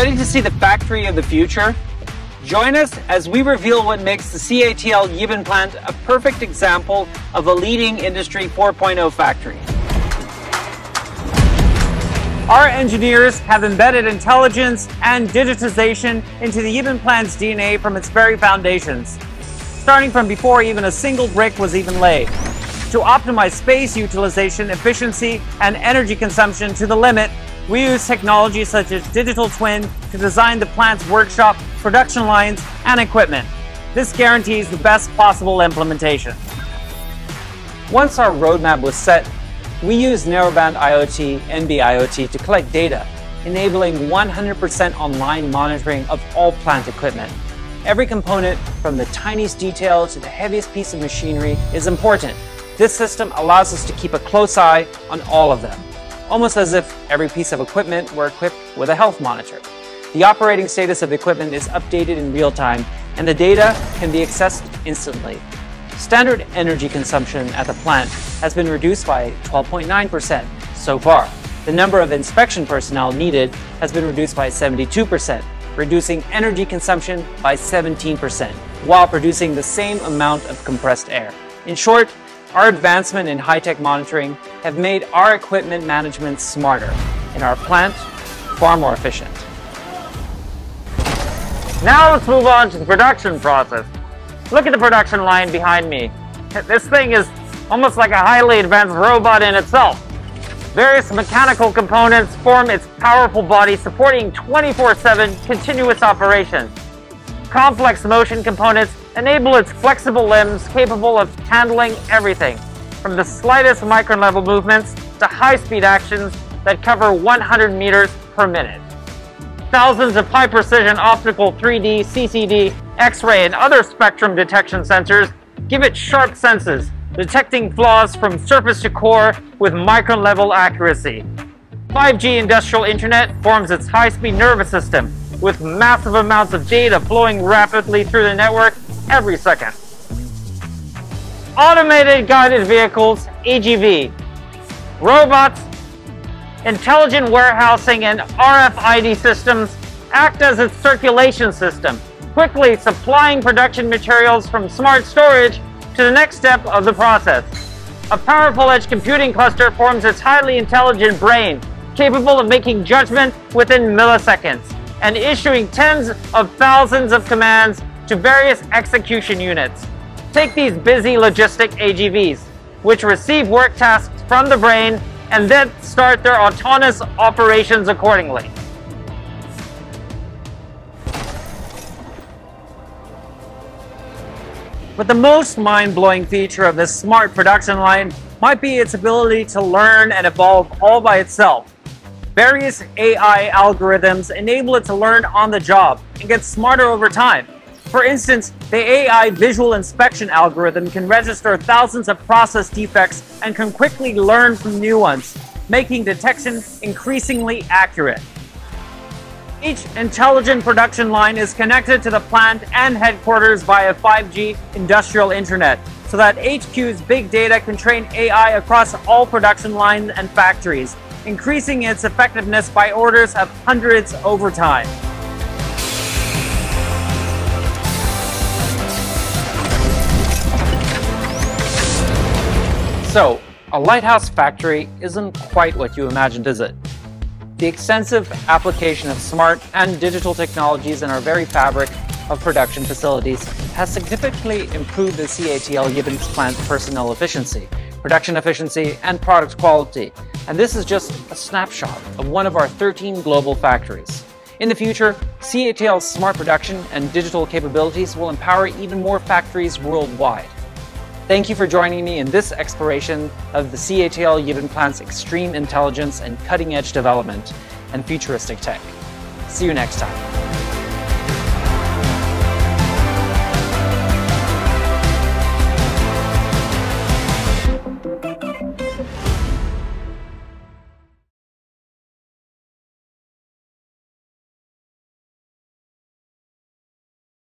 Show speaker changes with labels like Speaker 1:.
Speaker 1: Ready to see the factory of the future? Join us as we reveal what makes the CATL Yibin plant a perfect example of a leading Industry 4.0 factory. Our engineers have embedded intelligence and digitization into the Yibin plant's DNA from its very foundations, starting from before even a single brick was even laid. To optimize space utilization, efficiency, and energy consumption to the limit, we use technology such as digital twin to design the plant's workshop, production lines, and equipment. This guarantees the best possible implementation. Once our roadmap was set, we used Narrowband IoT, NB-IoT to collect data, enabling 100% online monitoring of all plant equipment. Every component, from the tiniest detail to the heaviest piece of machinery, is important. This system allows us to keep a close eye on all of them almost as if every piece of equipment were equipped with a health monitor. The operating status of the equipment is updated in real time, and the data can be accessed instantly. Standard energy consumption at the plant has been reduced by 12.9% so far. The number of inspection personnel needed has been reduced by 72%, reducing energy consumption by 17%, while producing the same amount of compressed air. In short, our advancement in high-tech monitoring have made our equipment management smarter and our plant far more efficient.
Speaker 2: Now let's move on to the production process. Look at the production line behind me. This thing is almost like a highly advanced robot in itself. Various mechanical components form its powerful body supporting 24-7 continuous operation. Complex motion components enable its flexible limbs capable of handling everything, from the slightest micron level movements to high-speed actions that cover 100 meters per minute. Thousands of high-precision optical 3D, CCD, X-ray, and other spectrum detection sensors give it sharp senses, detecting flaws from surface to core with micron-level accuracy. 5G industrial internet forms its high-speed nervous system, with massive amounts of data flowing rapidly through the network every second. Automated guided vehicles, AGV. Robots, intelligent warehousing, and RFID systems act as its circulation system, quickly supplying production materials from smart storage to the next step of the process. A powerful edge computing cluster forms its highly intelligent brain, capable of making judgment within milliseconds and issuing tens of thousands of commands to various execution units. Take these busy logistic AGVs, which receive work tasks from the brain and then start their autonomous operations accordingly.
Speaker 1: But the most mind-blowing feature of this smart production line might be its ability to learn and evolve all by itself. Various AI algorithms enable it to learn on the job and get smarter over time. For instance, the AI visual inspection algorithm can register thousands of process defects and can quickly learn from new ones, making detection increasingly accurate. Each intelligent production line is connected to the plant and headquarters via 5G industrial internet, so that HQ's big data can train AI across all production lines and factories, increasing its effectiveness by orders of hundreds over time. So, a lighthouse factory isn't quite what you imagined, is it? The extensive application of smart and digital technologies in our very fabric of production facilities has significantly improved the CATL Yibin's plant personnel efficiency, production efficiency, and product quality. And this is just a snapshot of one of our 13 global factories. In the future, CATL's smart production and digital capabilities will empower even more factories worldwide. Thank you for joining me in this exploration of the CATL Yibin plant's extreme intelligence and cutting-edge development and futuristic tech. See you next time.